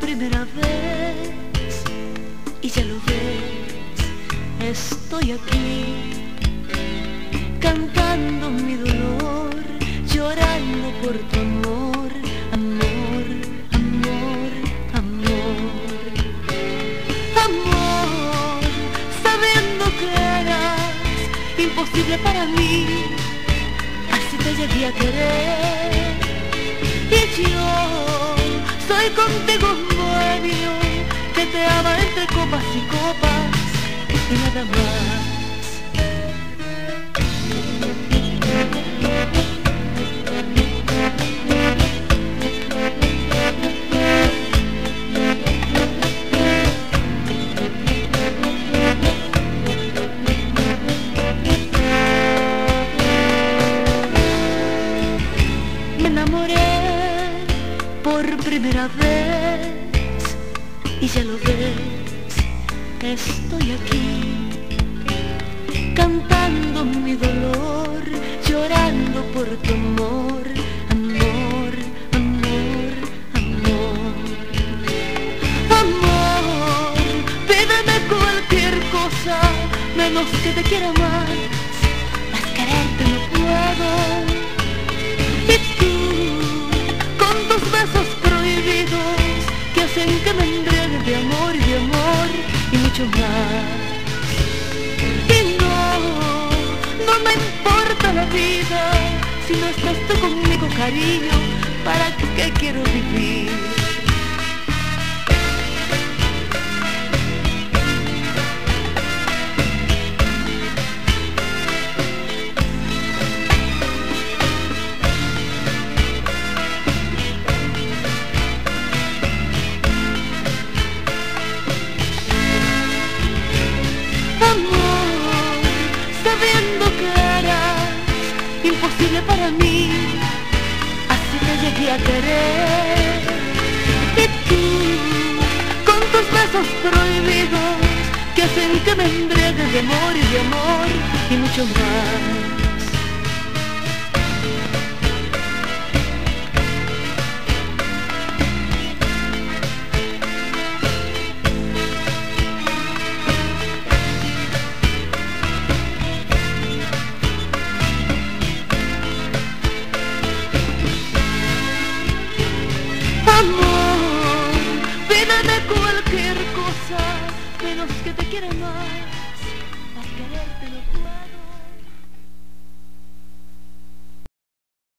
primera vez. Y ya lo ves, estoy aquí cantando mi dolor, llorando por tu amor, amor, amor, amor, amor, sabiendo que eras imposible para mí, así te llegué a querer contigo bohemio que te ama entre copas y copas y nada más. Por primera vez. Y ya lo ves, estoy aquí cantando mi dolor, llorando por tu amor, amor, amor, amor, amor, pídeme cualquier cosa, menos que te quiera más, si no estás tú conmigo, cariño, ¿para qué quiero vivir? Llegué a querer. Y tú, con tus besos prohibidos, que hacen que me embriague de amor y de amor y mucho más. Te quiera más, más quererte no puedo.